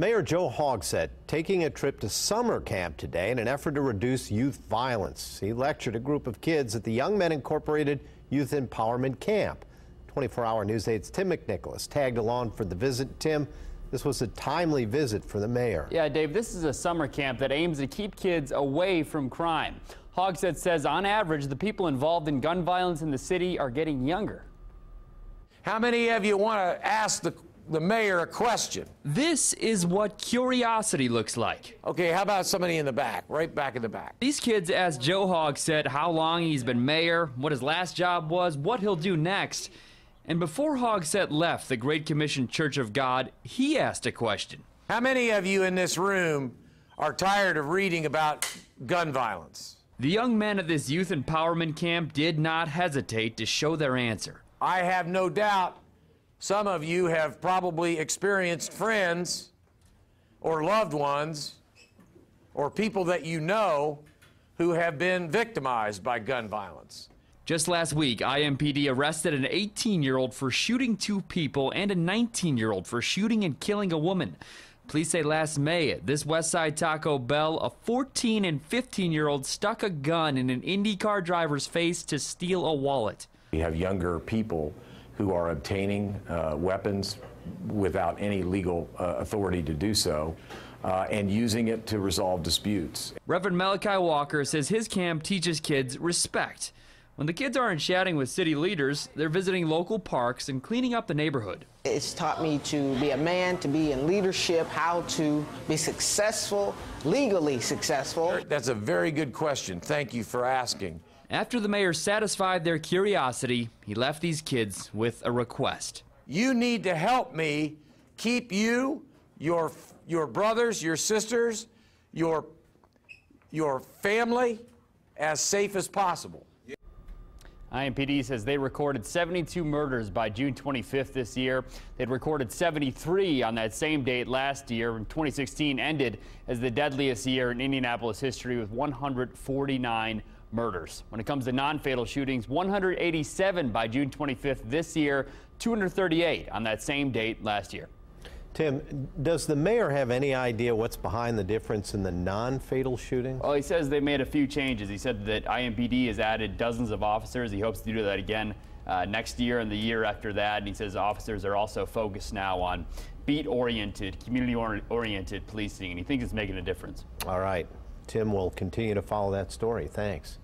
Mayor Joe Hogsett taking a trip to summer camp today in an effort to reduce youth violence. He lectured a group of kids at the Young Men Incorporated Youth Empowerment Camp. 24 Hour News 8's Tim McNicholas tagged along for the visit. Tim, this was a timely visit for the mayor. Yeah, Dave, this is a summer camp that aims to keep kids away from crime. Hogsett says on average, the people involved in gun violence in the city are getting younger. How many of you want to ask the the mayor a question. This is what curiosity looks like. Okay, how about somebody in the back, right back in the back? These kids asked Joe Hogsett how long he's been mayor, what his last job was, what he'll do next. And before Hogsett left the Great Commission Church of God, he asked a question. How many of you in this room are tired of reading about gun violence? The young men at this youth empowerment camp did not hesitate to show their answer. I have no doubt some of you have probably experienced friends or loved ones or people that you know who have been victimized by gun violence. Just last week, IMPD arrested an 18 year old for shooting two people and a 19 year old for shooting and killing a woman. Police say last May at this Westside Taco Bell, a 14 and 15 year old stuck a gun in an IndyCar driver's face to steal a wallet. We have younger people who are obtaining uh, weapons without any legal uh, authority to do so. Uh, and using it to resolve disputes. Reverend Malachi Walker says his camp teaches kids respect. When the kids aren't chatting with city leaders, they're visiting local parks and cleaning up the neighborhood. It's taught me to be a man, to be in leadership, how to be successful, legally successful. That's a very good question. Thank you for asking. After the mayor satisfied their curiosity, he left these kids with a request. You need to help me keep you, your, your brothers, your sisters, your, your family as safe as possible. IMPD says they recorded 72 murders by June 25th this year. They'd recorded 73 on that same date last year. And 2016 ended as the deadliest year in Indianapolis history with 149 murders. When it comes to non-fatal shootings, 187 by June 25th this year, 238 on that same date last year. Tim, does the mayor have any idea what's behind the difference in the non-fatal shootings? Well, he says they made a few changes. He said that IMPD has added dozens of officers. He hopes to do that again uh, next year and the year after that. And he says officers are also focused now on beat-oriented, community-oriented policing, and he thinks it's making a difference. All right. Tim will continue to follow that story. Thanks.